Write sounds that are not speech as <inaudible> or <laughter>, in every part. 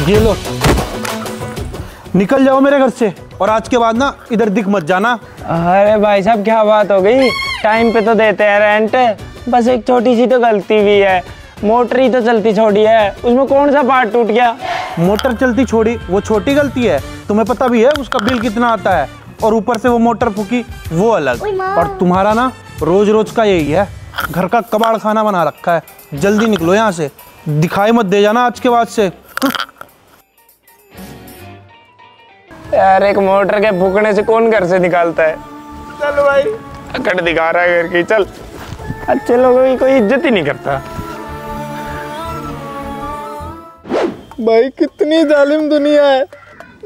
ये लो। निकल जाओ मेरे घर से। और आज के बाद ना इधर दिख मत जाना। अरे भाई साहब क्या बात हो गई? टाइम पे तो देते हैं रेंट बस एक छोटी सी तो गलती भी है। मोटर ही तो चलती छोड़ी है। उसमें कौन सा पार्ट टूट गया? मोटर चलती छोड़ी वो छोटी गलती है। तुम्हें पता भी है उसका बिल कितना आता है। और ऊपर से वो मोटर फूकी वो अलग। और तुम्हारा ना रोज रोज का यही है। घर का कबाड़ खाना बना रखा है। जल्दी निकलो यहाँ से। दिखाई मत दे जाना आज के बाद से। यार एक मोटर के फूकने से कौन घर से निकालता है? चल भाई। अकड़ दिखा रहा है घर की चल। अच्छे लोगों की कोई इज़्ज़त ही नहीं करता। भाई कितनी जालिम दुनिया है।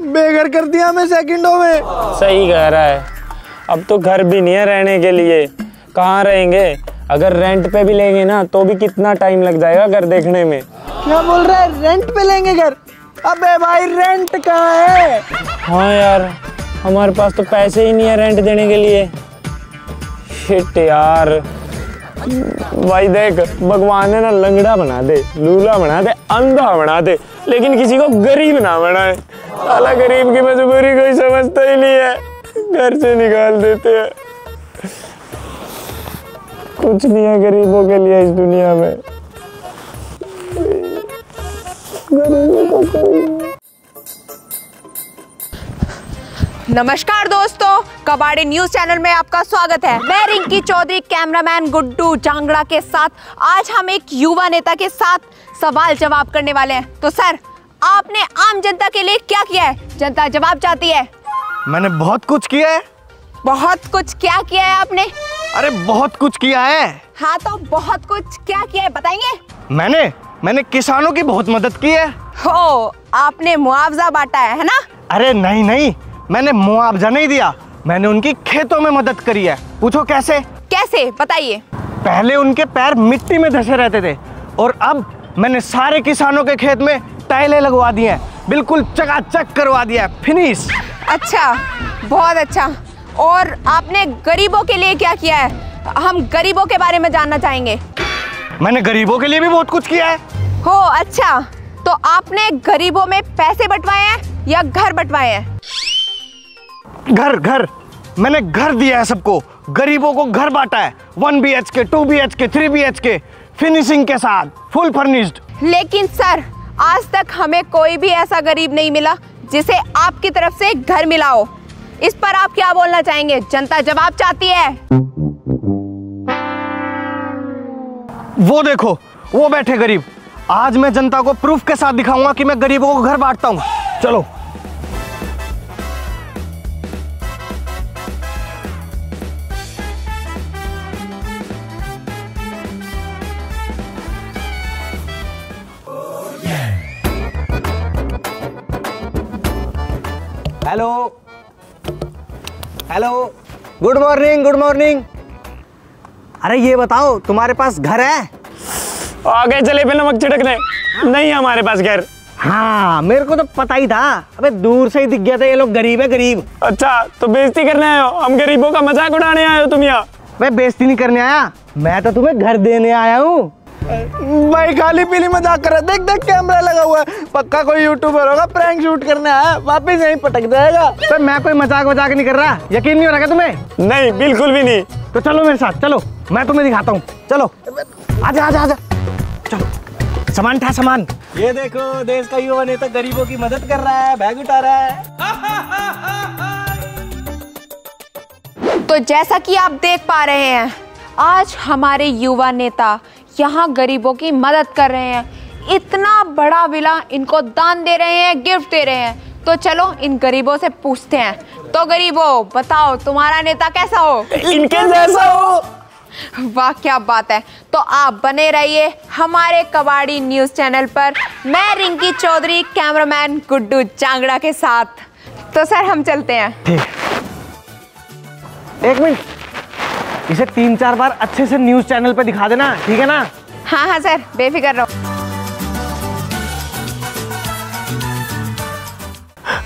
बेघर कर दिया हमें सेकंडों में। सही कह रहा है। अब तो घर भी नहीं है रहने के लिए। कहाँ रहेंगे? अगर रेंट पे भी लेंगे ना तो भी कितना टाइम लग जाएगा घर देखने में। क्या बोल रहा है? रेंट पे लेंगे घर? अबे भाई रेंट कहाँ है? हाँ यार, हमारे पास तो पैसे ही नहीं है रेंट देने के लिए। शिट यार। भाई देख, भगवान ने ना लंगड़ा बना दे, लूला बना दे, अंधा बना दे, लेकिन किसी को गरीब ना बनाए। साला गरीब की मजबूरी कोई समझता ही नहीं है। घर से निकाल देते हैं। कुछ नहीं है गरीबों के लिए इस दुनिया में। गरीबों नमस्कार दोस्तों कबाड़ी न्यूज़ चैनल में आपका स्वागत है। मैं रिंकी चौधरी कैमरामैन गुड्डू जांगड़ा के साथ। आज हम एक युवा नेता के साथ सवाल जवाब करने वाले हैं। तो सर आपने आम जनता के लिए क्या किया है? जनता जवाब चाहती है। मैंने बहुत कुछ किया है। बहुत कुछ क्या किया है आपने? अरे बहुत कुछ किया है। हाँ तो बहुत कुछ क्या किया है बताएँगे? मैंने मैंने किसानों की बहुत मदद की है। हो आपने मुआवजा बांटा है है ना? अरे नहीं नहीं मैंने मुआवजा नहीं दिया। मैंने उनकी खेतों में मदद करी है। पूछो कैसे? कैसे? बताइए। पहले उनके पैर मिट्टी में धसे रहते थे और अब मैंने सारे किसानों के खेत में टाइलें लगवा दी हैं। बिल्कुल चकाचक करवा दिया है। फिनिश। अच्छा बहुत अच्छा। और आपने गरीबों के लिए क्या किया है? हम गरीबों के बारे में जानना चाहेंगे। मैंने गरीबों के लिए भी बहुत कुछ किया है। हो अच्छा। तो आपने गरीबों में पैसे बंटवाए हैं या घर बंटवाए हैं? घर घर। मैंने घर दिया है सबको। गरीबों को घर बांटा है। One B H K two B H K three B H K finishing के साथ फुल फर्निश्ड लेकिन सर आज तक हमें कोई भी ऐसा गरीब नहीं मिला जिसे आपकी तरफ़ से घर मिला हो। इस पर आप क्या बोलना चाहेंगे? जनता जवाब चाहती है। वो देखो, वो बैठे गरीब। आज मैं जनता को प्रूफ के साथ दिखाऊँगा कि मैं गरीबों को घर बांटता हूँ। चलो। Hello hello good morning good morning अरे ये बताओ तुम्हारे पास घर है? आगे चले पे नमक छिड़कने नहीं हमारे पास घर। हाँ मेरे को तो पता ही था। अबे दूर से ही दिख गया था ये लोग गरीब है गरीब। अच्छा तो बेइज्जती करने आए हो? हम गरीबों का मज़ाक उड़ाने आए हो तुम यहाँ? मैं बेइज्जती नहीं करने आया। मैं तो तुम्हें घर देने आया हूँ। भाई खाली पीली मज़ाक कर रहा देख देख कैमरा लगा हुआ है। पक्का कोई यूट्यूबर होगा प्रैंक शूट करने आया वापस यहीं पटक जाएगा तो मैं कोई मज़ाक वजाक नहीं कर रहा। यकीन नहीं हो रहा क्या तुम्हें? नहीं बिल्कुल भी नहीं। तो चलो मेरे साथ चलो। मैं तुम्हें दिखाता हूँ। चलो। आजा आजा आजा। चलो। सामान था सामान। ये देखो देश का युवा नेता गरीबों की मदद कर रहा है बैग उठा रहा है। तो जैसा कि आप देख पा रहे हैं आज हमारे युवा नेता यहाँ गरीबों की मदद कर रहे हैं। इतना बड़ा विला इनको दान दे रहे हैं गिफ्ट दे रहे हैं। तो चलो इन गरीबों से पूछते हैं। तो गरीबों बताओ तुम्हारा नेता कैसा हो? इनके जैसा हो। वाह क्या बात है। तो आप बने रहिए हमारे कबाड़ी न्यूज़ चैनल पर। मैं रिंकी चौधरी कैमरामैन गुड्डू चांगड़ा के साथ। तो सर हम चलते हैं। एक मिनट। इसे तीन चार बार अच्छे से न्यूज़ चैनल पे दिखा देना ठीक है ना? हाँ हाँ सर बेफिक्र रहो।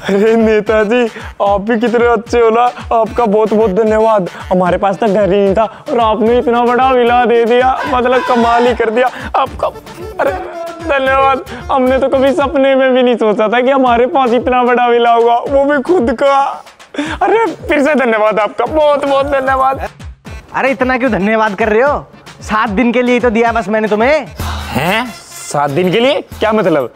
अरे नेताजी आप भी कितने अच्छे हो ना? आपका बहुत बहुत धन्यवाद। हमारे पास तो घर ही नहीं था और आपने इतना बड़ा विला दे दिया मतलब कमाल ही कर दिया। आपका अरे धन्यवाद। हमने तो कभी सपने में भी नहीं सोचा था कि हमारे पास इतना बड़ा विला होगा वो भी खुद का। अरे फिर से धन्यवाद आपका। बहुत बहुत धन्यवाद। अरे इतना क्यों धन्यवाद कर रहे हो? सात दिन के लिए ही तो दिया बस मैंने तुम्हें। हैं? सात दिन के लिए? क्या मतलब?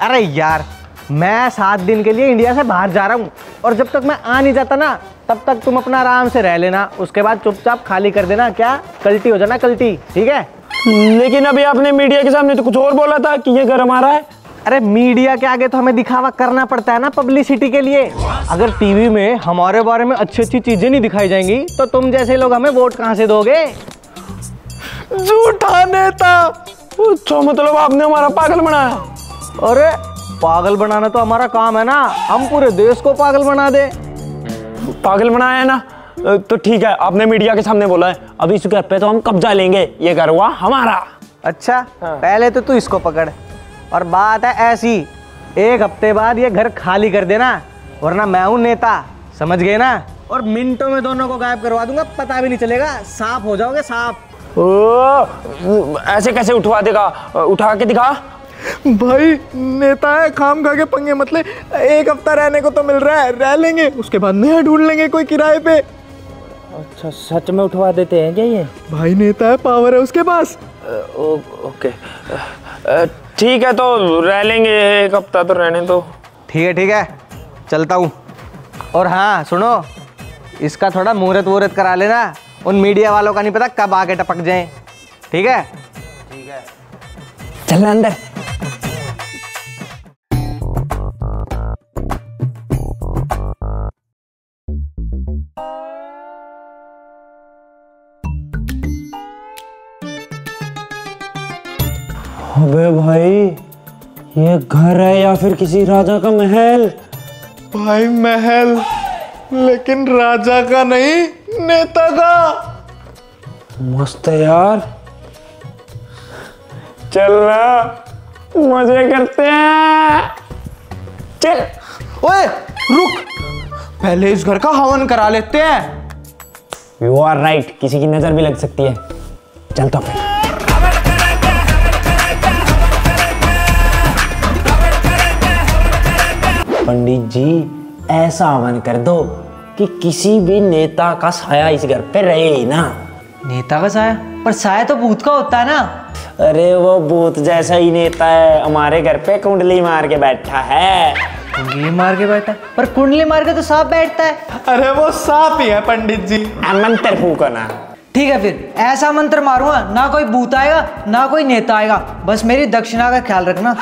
अरे यार मैं सात दिन के लिए इंडिया से बाहर जा रहा हूँ और जब तक मैं आ नहीं जाता ना तब तक तुम अपना आराम से रह लेना। उसके बाद चुपचाप खाली कर देना क्या? कल्टी हो जाना कल्टी ठीक है? लेकिन अभी आपने मीडिया के सामने तो कुछ और बोला था कि ये घर हमारा है। अरे मीडिया के आगे तो हमें दिखावा करना पड़ता है ना पब्लिसिटी के लिए। अगर टीवी में हमारे बारे में अच्छी अच्छी चीज़ें नहीं दिखाई जाएँगी तो तुम जैसे लोग हमें वोट कहाँ से दोगे? झूठा नेता! अच्छा मतलब आपने हमारा पागल बनाया। अरे पागल बनाना तो हमारा काम है ना। हम पूरे देश को पागल बना दे। पागल बनाया है ना? तो ठीक है आपने मीडिया के सामने बोला है। अभी इस घर पे तो हम कब्जा लेंगे ये घर हुआ हमारा। अच्छा हाँ। पहले तो तू इसको पकड़। और बात है ऐसी एक हफ़्ते बाद ये घर खाली कर देना वरना मैं हूँ नेता समझ गए ना? और मिनटों में दोनों को गायब करवा दूँगा पता भी नहीं चलेगा साफ़ हो जाओगे साफ़। ओ, ऐसे कैसे उठवा देगा? उठा के दिखा। भाई नेता है खाम खा के पंगे मतलब एक हफ़्ता रहने को तो मिल रहा है रह लेंगे उसके बाद नया ढूंढ लेंगे कोई किराए पे। अच्छा सच में उठवा देते हैं क्या ये? भाई नेता है पावर है उसके पास। ओ, ओके। ठीक है तो रह लेंगे एक हफ़्ता तो रहने तो ठीक है ठीक है। चलता हूँ। और हाँ सुनो इसका थोड़ा मुहूर्त वूहूर्त करा लेना। उन मीडिया वालों का नहीं पता कब आके टपक जाए। ठीक है? ठीक है। चलना अंदर। अबे भाई ये घर है या फिर किसी राजा का महल? भाई महल लेकिन राजा का नहीं नेता का। मस्त है यार। चल चलना मज़े करते हैं। चल। ओए रुक। पहले इस घर का हवन करा लेते हैं। यू आर राइट किसी की नज़र भी लग सकती है। चलता फिर पंडित जी ऐसा हवन कर दो कि किसी भी नेता का साया इस घर पे रहे ही ना। नेता का साया? पर साया तो भूत का होता है ना। अरे वो भूत जैसा ही नेता है हमारे घर पे कुंडली मार के बैठा है। कुंडली मार के बैठा पर कुंडली मार के तो सांप बैठता है। अरे वो सांप ही है पंडित जी। मंत्र फूको ना। ठीक है फिर ऐसा मंत्र मारूँगा ना कोई भूत आएगा ना कोई नेता आएगा। बस मेरी दक्षिणा का ख्याल रखना।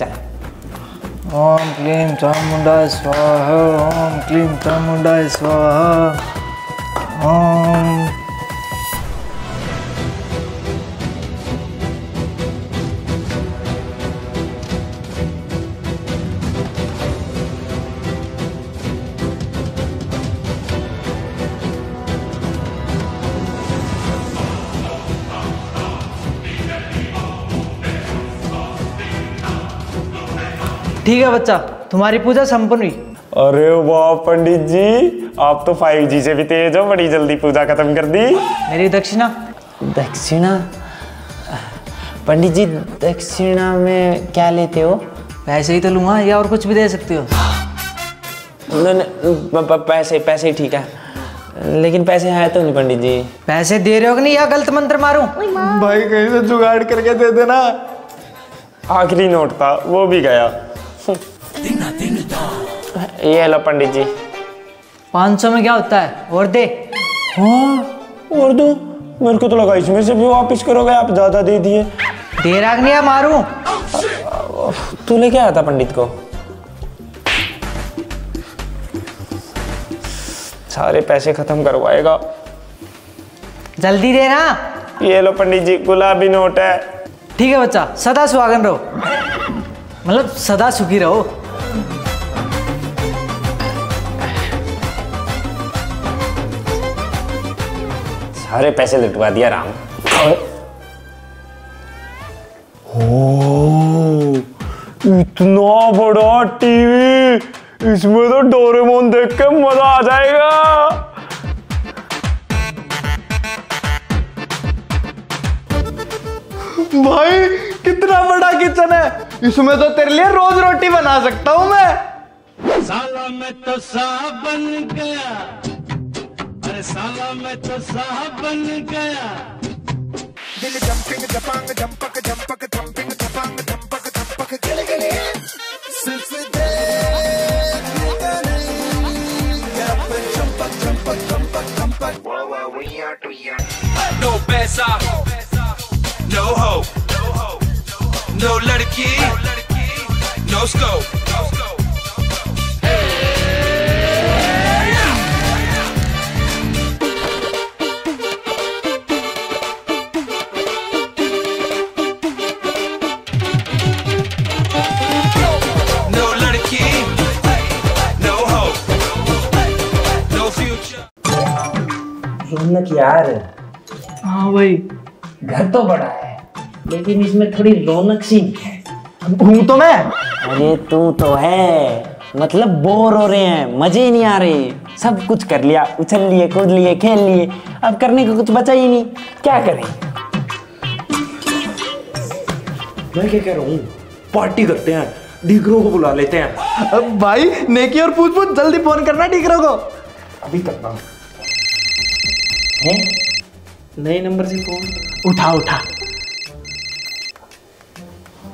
चल। ओम क्लीम चामुंडा स्वाहा ओम क्लीम चामुंडा स्वाहा ओम ठीक है बच्चा तुम्हारी पूजा संपन्न हुई। अरे वाह पंडित जी आप तो 5G से भी तेज हो बड़ी जल्दी पूजा खत्म कर दी। मेरी दक्षिणा। दक्षिणा? पंडित जी दक्षिणा में क्या लेते हो? पैसे ही तो लूँगा या और कुछ भी दे सकते हो? नहीं, नहीं, प- प- पैसे पैसे ही ठीक है। लेकिन पैसे है तो नहीं पंडित जी। पैसे दे रहे हो कि नहीं या गलत मंत्र मारूं? भाई कहीं से जुगाड़ करके दे देना। आखिरी नोट था वो भी गया। ये लो पंडित जी। पाँच सौ में क्या होता है? और दे। हाँ और दो। मेरे को तो लगा इसमें से भी वापस करोगे आप ज़्यादा दे दिए। दे रहा कि नहीं या मारूं। तू लेके आया था पंडित को? सारे पैसे खत्म करवाएगा। जल्दी दे ना ये लो पंडित जी गुलाबी नोट है। ठीक है बच्चा सदा सुहागन रहो। मतलब सदा सुखी रहो। सारे पैसे लुटवा दिया राम। ओ, इतना बड़ा टीवी इसमें तो डोरेमोन देख के मज़ा आ जाएगा। भाई कितना बड़ा किचन है। इसमें तो तेरे लिए रोज रोटी बना सकता हूँ मैं। साला मैं तो साहब बन गया। अरे साला मैं तो साहब बन गया। No पैसा No hope No लड़की No scope No लड़की No hope No future. रौनक यार हाँ भाई। घर तो बड़ा है। लेकिन इसमें थोड़ी रौनक सी है। हूँ तो मैं। अरे तू तो है। मतलब बोर हो रहे हैं मज़े नहीं आ रहे। सब कुछ कर लिया उछल लिए कूद लिए खेल लिए। अब करने को कुछ बचा ही नहीं। क्या करें? मैं क्या कह रहा हूँ? पार्टी करते हैं डीगरों को बुला लेते हैं। अब भाई नेकी और पूछ पूछ जल्दी फ़ोन करना डीगरों को। अभी करता हूँ? नए नंबर से फ़ोन। उठा उठा।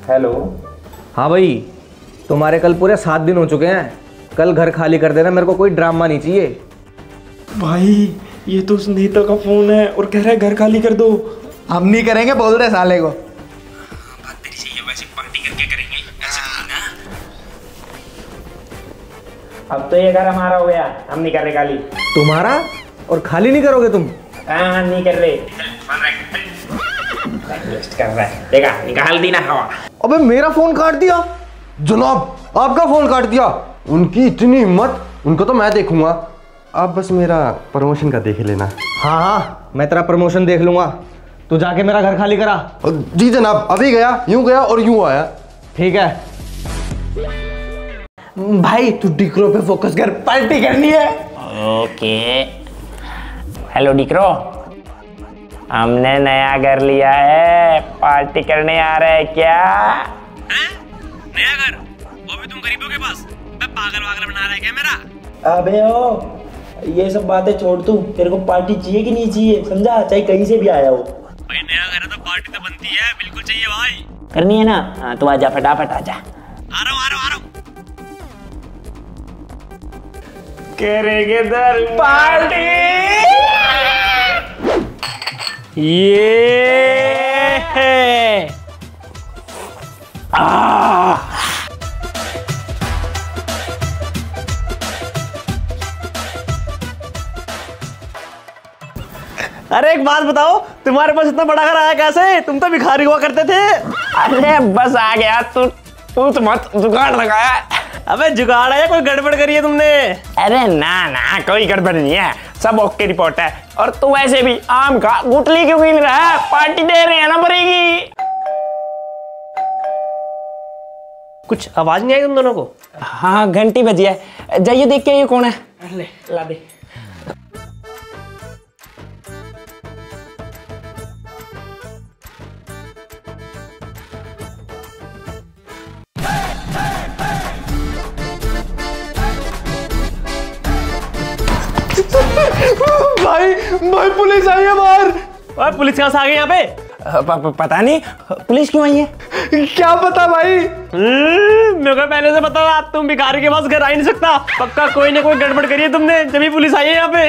हेलो हाँ भाई तुम्हारे कल पूरे सात दिन हो चुके हैं। कल घर खाली कर देना मेरे को कोई ड्रामा नहीं चाहिए। भाई ये तो उस नेता का फ़ोन है और कह रहा है घर खाली कर दो। हम नहीं करेंगे बोल रहे साले को। अब तो ये घर हमारा हो गया हम नहीं कर रहे खाली। तुम्हारा? और खाली नहीं करोगे तुम? हाँ नहीं कर रहे। कर रहा है। देखा निकाल दी ना हवा। अबे मेरा फ़ोन काट दिया। जनाब आपका फ़ोन काट दिया। उनकी इतनी हिम्मत उनको तो मैं देखूँगा। आप बस मेरा प्रमोशन का देख लेना। हाँ हाँ मैं तेरा प्रमोशन देख लूँगा। तू जाके मेरा घर खाली करा। जी जनाब अभी गया यूँ गया और यूँ आया। ठीक है। भाई तू डिक्रो पे फोकस कर पार्टी करनी है। ओके। हेलो डिक्रो। हमने नया घर लिया है। पार्टी करने आ रहे हैं क्या? नया घर? वो भी तुम गरीबों के पास। मैं पागल वागल बना रहा है क्या मेरा? अबे ओ ये सब बातें छोड़ तू। तेरे को पार्टी चाहिए कि नहीं चाहिए? समझा? चाहे कहीं से भी आया हो। भाई नया घर है तो पार्टी तो बनती है। बिल्कुल चाहिए भाई। करनी है ना? हाँ तो आजा फटाफट आजा आ रहा हूँ आ रहा हूँ आ रहा हूँ। करेंगे दर पार्टी! ये है आ अरे एक बात बताओ तुम्हारे पास इतना बड़ा घर आया कैसे? तुम तो भिखारी हुआ करते थे। अरे बस आ गया तू तू तो मत जुगाड़ लगाया। अबे जुगाड़ है कोई गड़बड़ करी है तुमने? अरे ना ना कोई गड़बड़ नहीं है। सब ओके रिपोर्ट है। और तू वैसे भी आम का गुटली क्यों गिन रहा है? पार्टी दे रहे हैं ना पड़ेगी कुछ आवाज़ नहीं आई तुम दोनों को? हाँ घंटी बजी है। जाइए देख के ये कौन है। ले ला दे। पुलिस कहाँ से आ गई यहाँ पे? प, प, पता नहीं। पुलिस क्यों आई है? क्या पता भाई? मेरे को पहले से पता था तुम भिखारी के पास घर आ नहीं सकता। पक्का कोई ना कोई गड़बड़ करी है तुमने जब ही पुलिस आई है यहाँ पे।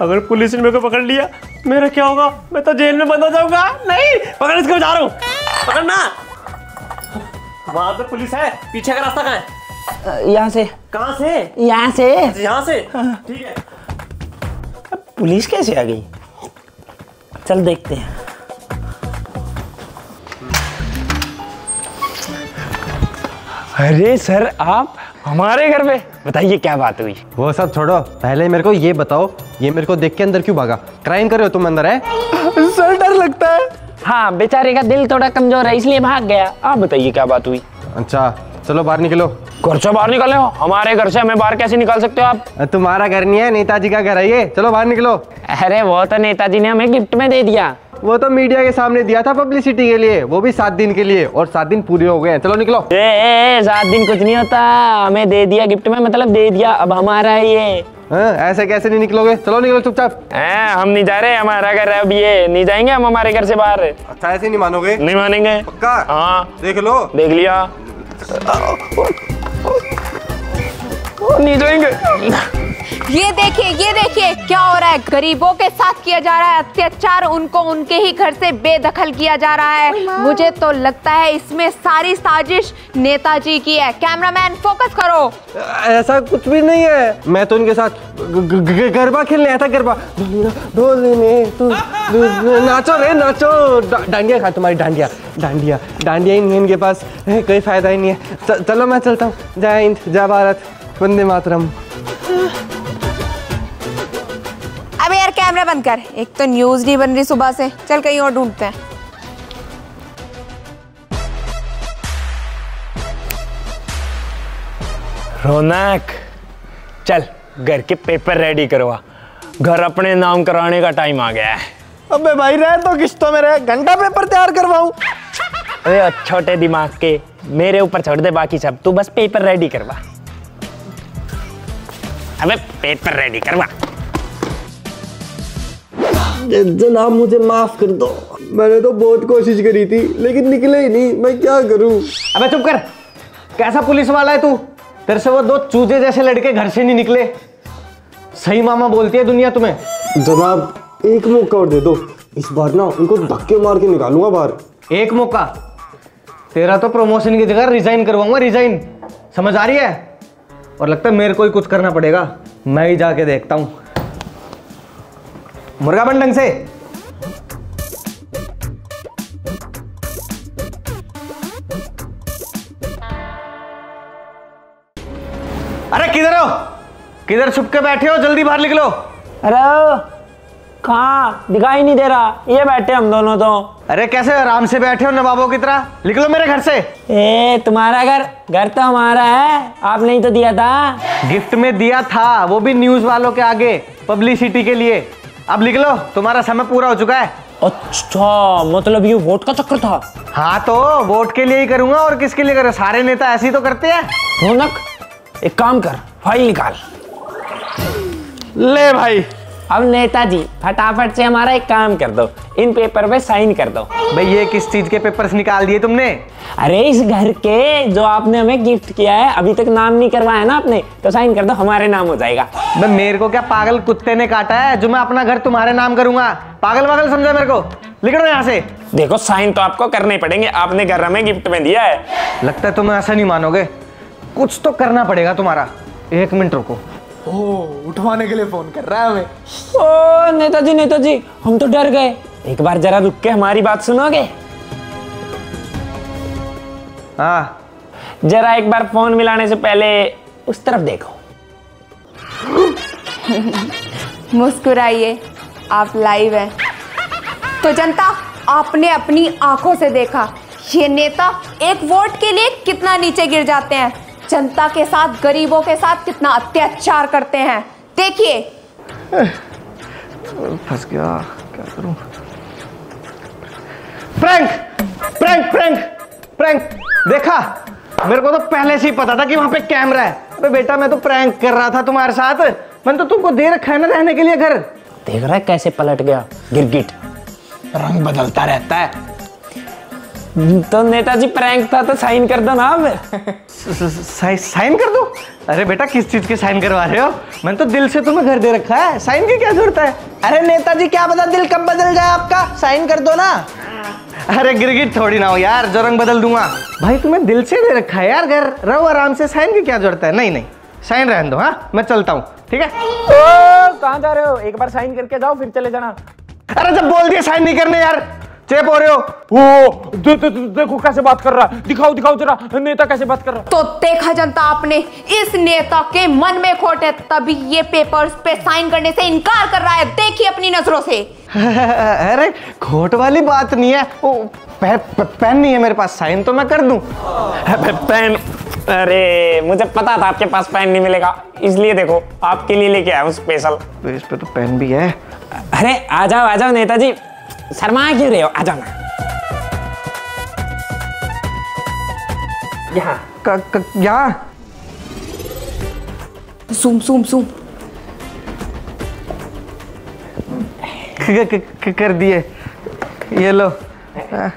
अगर पुलिस ने मेरे को पकड़ लिया मेरा क्या होगा? मैं तो जेल में बंद हो जाऊँगा। नहीं पकड़ इसको जा रहा हूँ। पकड़ना वहाँ पे पुलिस है पीछे का रास्ता कहाँ है? यहाँ से। कहाँ से? यहाँ से। यहाँ से। ठीक है। पुलिस कैसे आ गई? चल देखते हैं। अरे सर आप हमारे घर पे बताइए क्या बात हुई? वो सब छोड़ो पहले मेरे को ये बताओ ये मेरे को देख के अंदर क्यों भागा? क्राइम कर रहे हो तुम अंदर है? सर डर लगता है। हाँ बेचारे का दिल थोड़ा कमज़ोर है इसलिए भाग गया। आप बताइए क्या बात हुई? अच्छा चलो बाहर निकलो। घर से बाहर निकले हो? हमारे घर से हमें बाहर कैसे निकाल सकते हो आप? तुम्हारा घर नहीं है नेताजी का घर है ये। चलो बाहर निकलो। अरे वो तो नेताजी ने हमें गिफ्ट में दे दिया। वो तो मीडिया के सामने दिया था पब्लिसिटी के लिए। वो भी सात दिन के लिए और सात दिन पूरे हो गए हैं। चलो निकलो। ए, ए, ए, सात दिन कुछ नहीं होता। हमें दे दिया गिफ्ट में मतलब दे दिया। अब हमारा है ये। हाँ, ऐसे कैसे नहीं निकलोगे? चलो निकलो चुपचाप। हैं, हम नहीं जा रहे हमारा घर है अब ये। नहीं जाएँगे हम हमारे घर से बाहर? अच्छा ऐसे नहीं मानोगे? नहीं मानेंगे। पक्का? हाँ। देख लो। देख लिया। Oh, oh, oh. नहीं जाएँगे ये देखिए ये देखिए क्या हो रहा है। गरीबों के साथ किया जा रहा है अत्याचार। उनको उनके ही घर से बेदखल किया जा रहा है। मुझे तो लगता है इसमें सारी साजिश नेताजी की है। कैमरामैन फोकस करो। ऐसा कुछ भी नहीं है। मैं तो उनके साथ गरबा खेलने आया था गरबा। नाचो रे नाचो। डांडिया खा तुम्हारी डांडिया। डांडिया। डांडिया ही नहीं है इनके पास। कोई फ़ायदा ही नहीं है। चलो मैं चलता हूँ। जय हिंद जय भारत। वंदे मातरम। अब यार कैमरा बंद कर। एक तो न्यूज़ नहीं बन रही सुबह से। चल कहीं और ढूंढते हैं। रौनक चल घर के पेपर रेडी करवा। घर अपने नाम कराने का टाइम आ गया है। अबे भाई रहे तो किस्तों में रहे। घंटा पेपर तैयार करवाऊं। अरे छोटे दिमाग के। मेरे ऊपर छोड़ दे बाकी सब। तू बस पेपर रेडी करवा। अबे पेपर रेडी करवा। जनाब मुझे माफ़ कर दो। मैंने तो बहुत कोशिश करी थी लेकिन निकले ही नहीं। मैं क्या करूँ? अबे चुप कर। कैसा पुलिस वाला है तू? तेरे से वो दो चूजे जैसे लड़के घर से नहीं निकले। सही मामा बोलती है दुनिया तुम्हें। जनाब एक मौका और दे दो। इस बार ना उनको धक्के मार के निकालूँगा बाहर। एक मौका। तेरा तो प्रमोशन की जगह रिजाइन करवाऊँगा रिजाइन समझ आ रही है? और लगता है मेरे को ही कुछ करना पड़ेगा। मैं ही जाके देखता हूँ। मुर्गा बन ढंग से। अरे किधर हो? किधर छुप के बैठे हो? जल्दी बाहर निकलो। अरे कहाँ? दिखाई नहीं दे रहा। ये बैठे हम दोनों तो। अरे कैसे आराम से बैठे हो नवाबों की तरह? निकलो मेरे घर से। ए तुम्हारा घर घर तो हमारा है। आपने ही तो दिया था। गिफ्ट में दिया था वो भी न्यूज़ वालों के आगे पब्लिसिटी के लिए। अब लिख लो तुम्हारा समय पूरा हो चुका है। अच्छा मतलब ये वोट का चक्कर था? हाँ तो वोट के लिए ही करूँगा और किसके लिए करूँ? सारे नेता ऐसे ही तो करते हैं। रौनक एक काम कर फ़ाइल निकाल। ले भाई। अब नेताजी फटाफट से हमारा एक काम कर दो। इन पेपर पे साइन कर दो। भाई ये किस चीज़ के पेपर्स निकाल दिए तुमने? अरे इस घर के जो आपने हमें गिफ्ट किया है अभी तक नाम नहीं करवाया ना आपने तो साइन कर दो हमारे नाम हो जाएगा। मैं मेरे को क्या पागल कुत्ते ने काटा है? जो मैं अपना घर तुम्हारे नाम करूँगा। पागल पागल समझा मेरे को? लिख दो यहाँ से। देखो साइन तो आपको करने पड़ेंगे आपने घर हमें गिफ्ट में दिया है। लगता है तुम ऐसा नहीं मानोगे। कुछ तो करना पड़ेगा तुम्हारा। एक मिनट रुको। उठवाने के लिए फ़ोन कर रहा है हमें। ओ नेताजी नेताजी हम तो डर गए। एक बार जरा रुक के हमारी बात सुनोगे? हाँ। जरा एक बार फ़ोन मिलाने से पहले उस तरफ़ देखो। मुस्कुराइए आप लाइव हैं। तो जनता आपने अपनी आँखों से देखा ये नेता एक वोट के लिए कितना नीचे गिर जाते हैं। जनता के साथ गरीबों के साथ कितना अत्याचार करते हैं। देखिए। फंस गया। क्या करूँ? प्रैंक प्रैंक प्रैंक प्रैंक देखा? मेरे को तो पहले से ही पता था कि वहाँ पे कैमरा है। अबे बेटा मैं तो प्रैंक कर रहा था तुम्हारे साथ। मैंने तो तुमको दे रखा है ना रहने के लिए घर। देख रहा है कैसे पलट गया। गिरगिट। रंग बदलता रहता है। तो नेताजी प्रैंक था तो साइन कर दो ना अब। साइ- साइन कर दो? अरे बेटा किस चीज़ के साइन करवा रहे हो? मैंने तो दिल से तुम्हें घर दे रखा है। साइन की क्या ज़रूरत है? अरे नेताजी क्या पता दिल कब बदल जाए आपका? साइन कर दो ना। अरे गिरगिट थोड़ी ना हो यार जो रंग बदल दूँगा। भाई तुम्हें दिल से दे रखा है यार घर। रहो आराम से साइन की क्या ज़रूरत है? नहीं नहीं साइन रहने दो हाँ? मैं चलता हूँ ठीक है? कहाँ जा रहे हो? एक बार साइन करके जाओ फिर चले जाना। अरे जब बोल दिया साइन नहीं करने यार। चेप हो रहे हो? ओ दे, दे, दे, देखो कैसे बात कर रहा है। दिखाओ दिखाओ जरा नेता कैसे बात कर रहा है। तो देखा जनता आपने इस नेता के मन में खोट है तभी ये पेपर्स पे साइन करने से इनकार कर रहा है। देखिए अपनी नज़रों से। <laughs> अरे खोट वाली बात नहीं है। वो पे, पे, पेन नहीं है मेरे पास साइन तो मैं कर दूँ। पेन अरे मुझे पता था आपके पास पेन नहीं मिलेगा। इसलिए देखो आपके लिए लेके आया हूँ स्पेशल इस पे तो पेन भी है। अरे आ जाओ आ जाओ नेताजी। शर्मा क्यों रहे हो आ जाओ ना यहाँ। क- क- यहाँ। सूम सूम सूम। क- क- क- कर दिए। ये लो।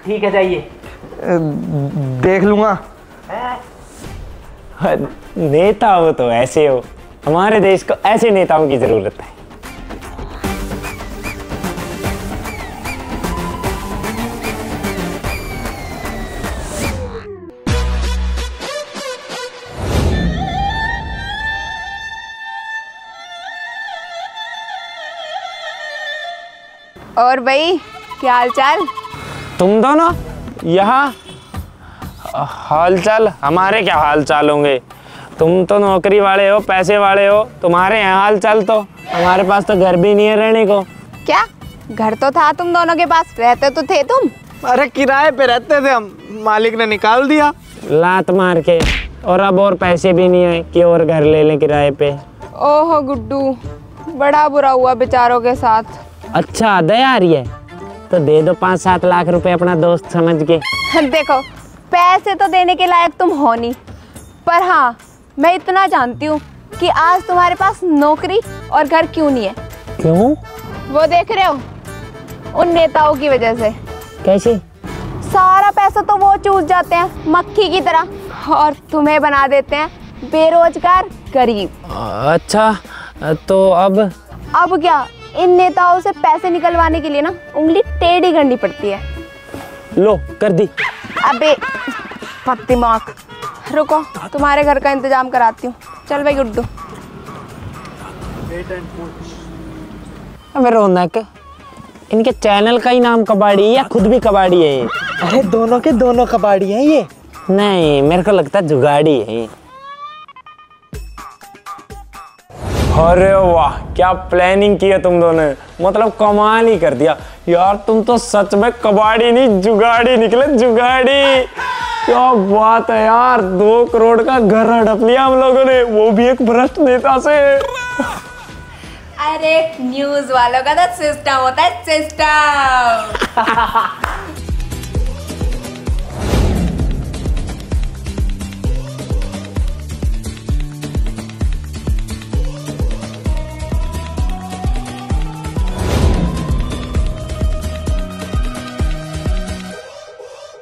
ठीक है जाइए। देख लूँगा। नेता हो तो ऐसे हो। हमारे देश को ऐसे नेताओं की ज़रूरत है। और भाई क्या हाल चाल तुम दोनों? यहाँ? हालचाल? हमारे क्या हालचाल होंगे? तुम तो नौकरी वाले हो पैसे वाले हो तुम्हारे यहाँ हालचाल तो। हमारे पास तो घर भी नहीं है रहने को। क्या? घर तो था तुम दोनों के पास रहते तो थे तुम? अरे किराए पे रहते थे हम मालिक ने निकाल दिया। लात मार के। और अब और पैसे भी नहीं है कि और घर ले लें किराए पे। ओहो गुड्डू बड़ा बुरा हुआ बेचारों के साथ। अच्छा दया आ रही है। तो दे दो पाँच सात लाख रुपए अपना दोस्त समझ के। <laughs> देखो पैसे तो देने के लायक तुम हो नहीं। पर हाँ मैं इतना जानती हूँ कि आज तुम्हारे पास नौकरी और घर क्यों नहीं है। क्यों? वो देख रहे हो उन नेताओं की वजह से। कैसे? सारा पैसा तो वो चूस जाते हैं मक्खी की तरह। और तुम्हें बना देते हैं बेरोजगार गरीब। अच्छा तो अब? अब क्या? इन नेताओं से पैसे निकलवाने के लिए ना उंगली टेढ़ी करनी पड़ती है। लो कर दी। अबे दिमाग रुको तुम्हारे घर का इंतज़ाम कराती हूँ। चल भाई गुड्डू। अबे रौनक इनके चैनल का ही नाम कबाड़ी है या खुद भी कबाड़ी है ये? अरे दोनों के दोनों कबाड़ी हैं ये। नहीं मेरे को लगता है जुगाड़ी है ये। अरे वाह क्या प्लानिंग की है तुम दोनों? ने मतलब कमाल ही कर दिया। यार तुम तो सच में कबाड़ी नहीं जुगाड़ी निकले जुगाड़ी। क्या बात है यार दो करोड़ का घर हड़प लिया हम लोगों ने वो भी एक भ्रष्ट नेता से। अरे न्यूज़ वालों का तो सिस्टम होता है सिस्टम <laughs>